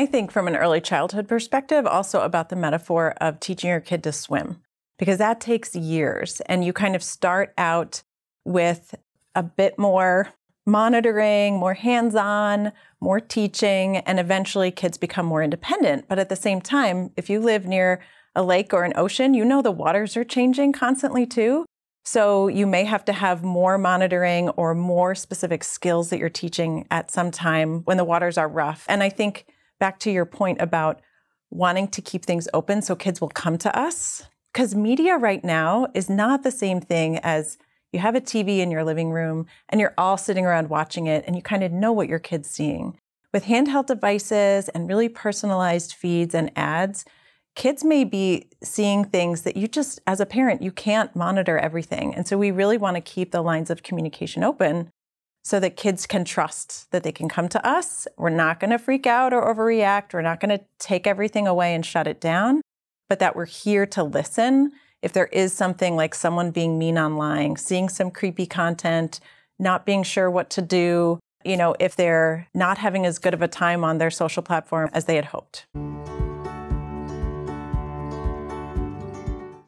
I think from an early childhood perspective, also about the metaphor of teaching your kid to swim, because that takes years. And you kind of start out with a bit more monitoring, more hands on, more teaching, and eventually kids become more independent. But at the same time, if you live near a lake or an ocean, you know the waters are changing constantly too. So you may have to have more monitoring or more specific skills that you're teaching at some time when the waters are rough. And I think back to your point about wanting to keep things open so kids will come to us, because media right now is not the same thing as you have a TV in your living room and you're all sitting around watching it and you kind of know what your kid's seeing. With handheld devices and really personalized feeds and ads, kids may be seeing things that you just, as a parent, you can't monitor everything. And so we really want to keep the lines of communication open so that kids can trust that they can come to us. We're not going to freak out or overreact. We're not going to take everything away and shut it down, but that we're here to listen. If there is something like someone being mean online, seeing some creepy content, not being sure what to do, you know, if they're not having as good of a time on their social platform as they had hoped.